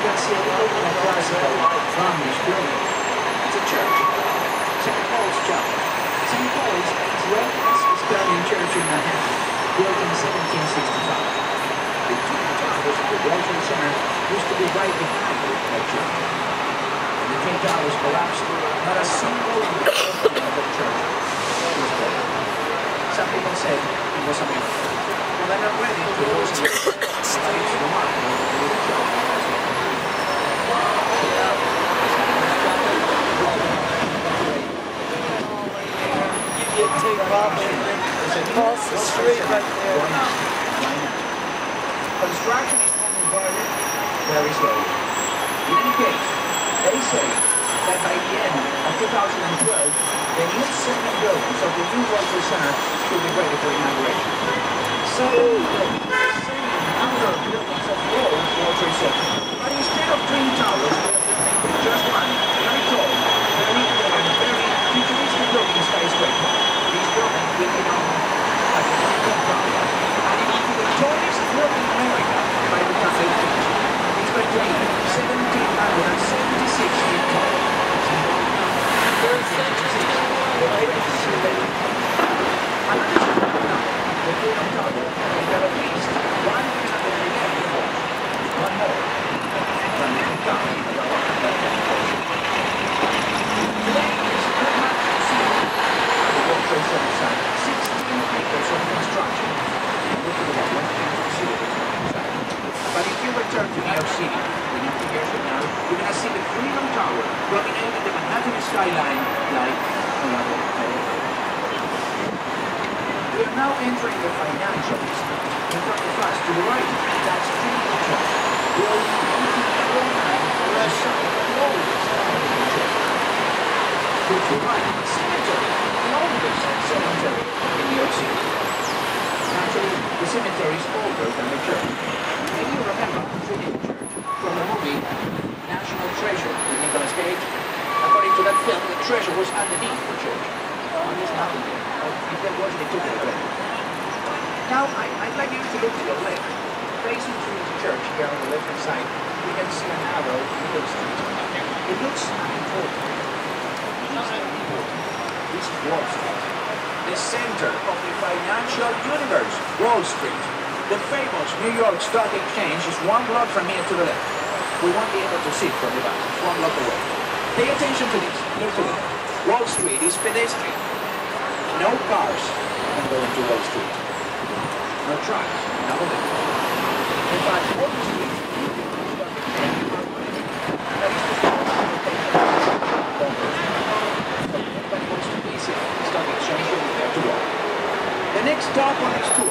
can see a little bit of classical Flemish building. It's a church, St. Paul's Chapel. St. Paul's is the oldest Italian church in Manhattan, built in 1765. The two towers of the Trade Center used to be right behind the church. When the Twin Towers collapsed, not a single building of the church was built. Some people said it was a miracle. Well, they're not ready to lose the Across the street right there. Construction is moving very, slowly. In any case, they say that by the end of 2012, the new seven buildings of the new World Center should be ready for inauguration. So, the same number of buildings of the old World Trade Center. But instead of twin towers, we have to think with just one, very tall, very important, very futuristic looking skyscraper. These buildings will be known as the Twin Towers. And it will be the tallest building in America by the time they finish. It's going to be 1,776 feet tall. Very sensitive. The latest survey. Another survey now, the Freedom Tower, will have at least 180 more. One more. Than the Twin Tower in the Today is very much seen at the World Trade Center site. 16 acres of construction. Look at the one, see the site. But if you return to New York City, from now, going to see the Freedom Tower dominating the Manhattan skyline like another. We are now entering the financial district. In front of us, to the right, that's built in 1809 less site the. To the right, cemetery, the cemetery the cemetery is older than the church. Maybe you remember Trinity Church from the movie National Treasure with Nicolas Cage. According to that film, the treasure was underneath the church. On this mountain there. If there was, they took it away. Now, I, I'd like you to look to your left. Facing through the Church here on the left-hand side, you can see a narrow middle street. It looks unimportant. It is important. This is Wall Street the center of the financial universe, Wall Street. The famous New York Stock Exchange is one block from here to the left. We won't be able to see from the back. One block away. Pay attention to this. It. Wall Street is pedestrian. No cars can go into Wall Street. No trucks, of them. In fact, Wall Street the next stop on this tour